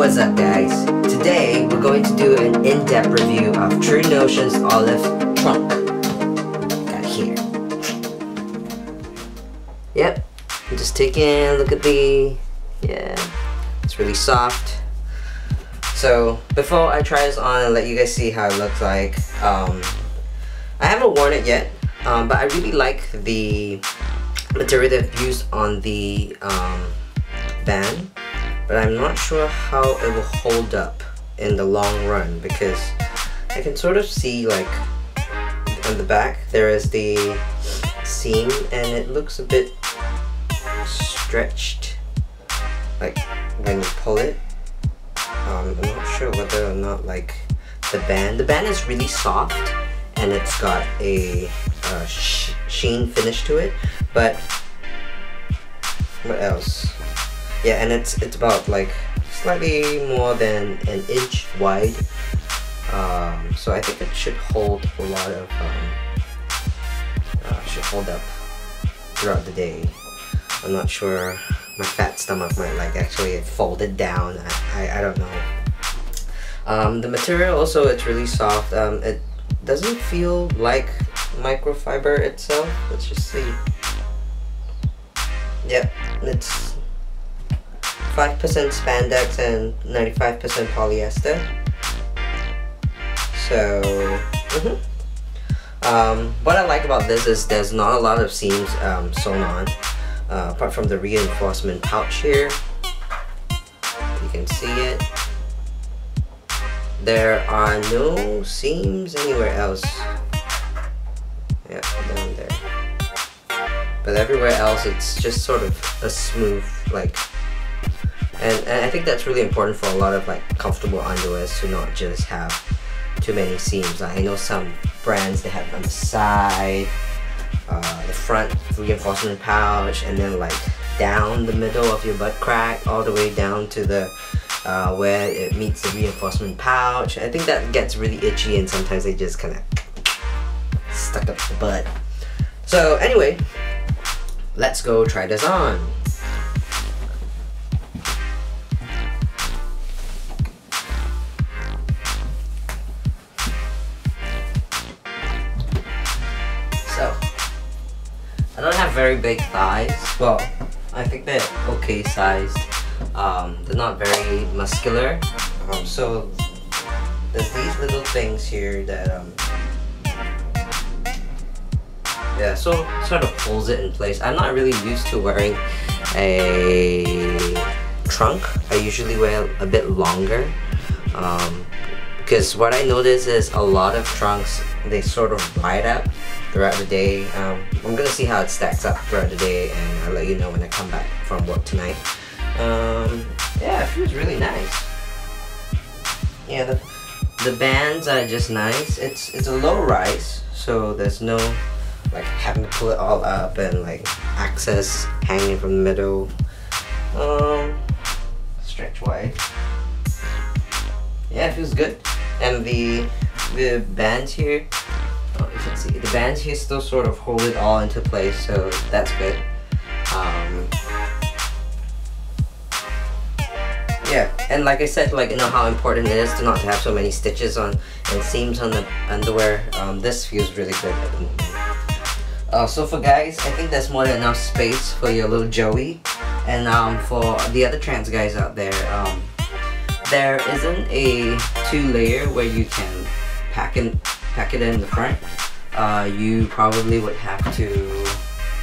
What's up guys? Today we're going to do an in-depth review of True Notion's Olive Trunk. Got here. Yep, just taking a look at the, yeah, it's really soft. So before I try this on and let you guys see how it looks like, um, I haven't worn it yet, um, but I really like the material they've used on the um, band but I'm not sure how it will hold up in the long run because I can sort of see like on the back there is the seam and it looks a bit stretched like when you pull it. Um, I'm not sure whether or not like the band the band is really soft and it's got a sh sheen finish to it but what else yeah and it's it's about like slightly more than an inch wide. Um, so I think it should hold a lot of um, uh, should hold up throughout the day. I'm not sure my fat stomach might like actually fold it down. I, I, I don't know. Um, the material also it's really soft. Um, it doesn't feel like microfiber itself. Let's just see. Yep it's 5% spandex and 95% polyester. So, mm -hmm. um, what I like about this is there's not a lot of seams um, sewn on, uh, apart from the reinforcement pouch here. You can see it. There are no seams anywhere else. Yeah, down there. But everywhere else, it's just sort of a smooth, like, and, and, I think that's really important for a lot of like comfortable underwears to not just have too many seams. Like, I know some brands they have on the side, uh, the front reinforcement pouch, and then like down the middle of your butt crack, all the way down to the uh, where it meets the reinforcement pouch. I think that gets really itchy and sometimes they just kind of stuck up the butt. So anyway, let's go try this on. Have very big thighs. Well, I think they're okay sized. Um, they're not very muscular. Um, so there's these little things here that um, yeah, so sort of pulls it in place. I'm not really used to wearing a trunk. I usually wear a bit longer. Um, because what I notice is a lot of trunks, they sort of ride up throughout the day. Um, I'm gonna see how it stacks up throughout the day and I'll let you know when I come back from work tonight. Um, yeah, it feels really nice. Yeah, the, the bands are just nice. It's, it's a low rise, so there's no like having to pull it all up and like access hanging from the middle. Um, stretch wide. Yeah, it feels good. And the the bands here you can see the bands here still sort of hold it all into place, so that's good. Um, yeah, and like I said, like you know how important it is to not have so many stitches on and seams on the underwear. Um, this feels really good at the moment. Uh, so for guys, I think that's more than enough space for your little Joey. And um, for the other trans guys out there, um, there isn't a two layer where you can pack in pack it in the front, uh, you probably would have to,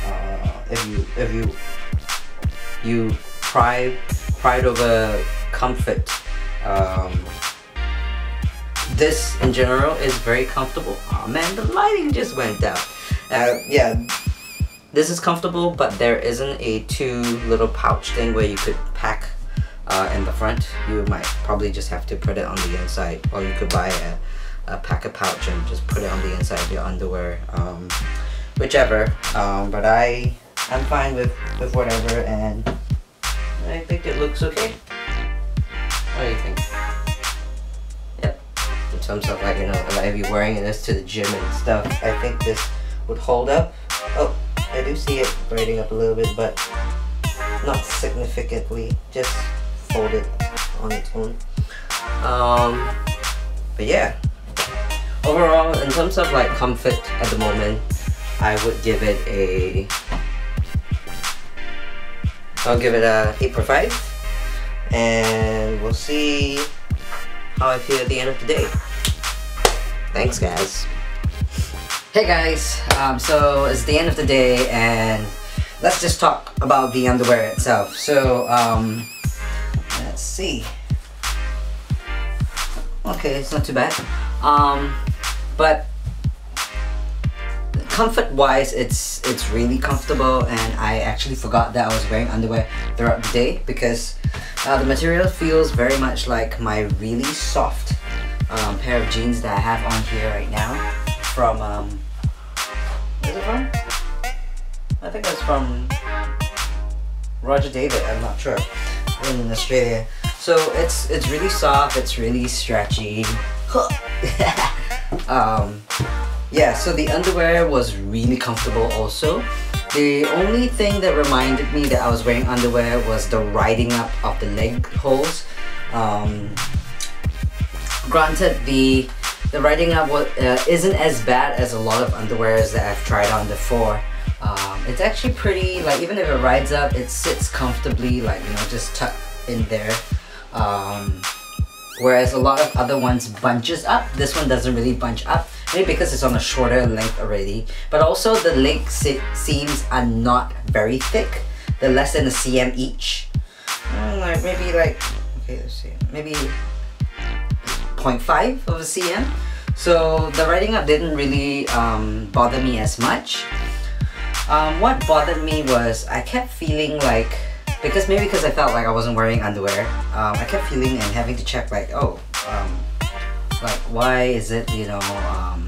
uh, if you if you you pride pride over comfort. Um, this in general is very comfortable. Oh man, the lighting just went out. Uh, yeah, this is comfortable, but there isn't a two little pouch thing where you could pack uh, in the front. You might probably just have to put it on the inside, or you could buy a uh, pack a pouch and just put it on the inside of your underwear um, whichever. Um, but I I'm fine with with whatever and I think it looks okay. What do you think? Yep. In terms of like you know like if you're wearing this to the gym and stuff? I think this would hold up. Oh I do see it braiding up a little bit but not significantly. Just fold it on its own. Um, but yeah, overall, in terms of like comfort at the moment, I would give it a. I'll give it a 8.5 and we'll see how I feel at the end of the day. Thanks guys. Hey guys, um, so it's the end of the day and let's just talk about the underwear itself. So, um, let's see. Okay, it's not too bad. Um, but comfort wise it's it's really comfortable and I actually forgot that I was wearing underwear throughout the day because uh, the material feels very much like my really soft um, pair of jeans that I have on here right now from um, where's it from? I think it's from Roger David, I'm not sure, in Australia. So it's it's really soft, it's really stretchy. um, yeah, so the underwear was really comfortable also. The only thing that reminded me that I was wearing underwear was the riding up of the leg holes. Um, granted, the the riding up uh, isn't as bad as a lot of underwears that I've tried on before. Um, it's actually pretty, like even if it rides up, it sits comfortably, like you know, just tucked in there. Um, whereas a lot of other ones bunches up, this one doesn't really bunch up. Maybe because it's on a shorter length already. But also the leg seams are not very thick. They're less than a cm each. Mm, like maybe like, okay let's see, maybe 0.5 of a cm. So the riding up didn't really um, bother me as much. Um, what bothered me was I kept feeling like, because maybe because I felt like I wasn't wearing underwear, um, I kept feeling and having to check like, oh, um, like why is it you know um,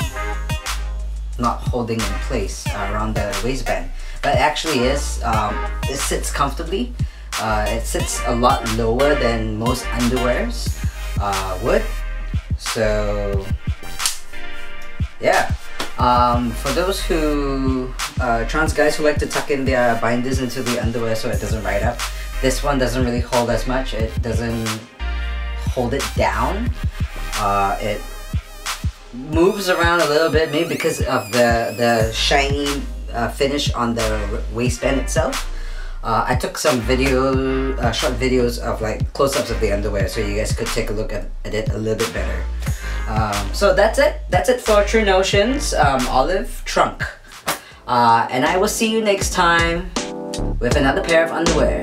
not holding in place around the waistband? But it actually is um, it sits comfortably. Uh, it sits a lot lower than most underwears uh, would. So yeah. Um, for those who uh, trans guys who like to tuck in their binders into the underwear so it doesn't ride up this one doesn't really hold as much it doesn't hold it down uh, it moves around a little bit, maybe because of the the shiny uh, finish on the waistband itself. Uh, I took some video, uh, short videos of like close-ups of the underwear so you guys could take a look at, at it a little bit better. Um, so that's it. That's it for True Notions um, Olive Trunk. Uh, and I will see you next time with another pair of underwear.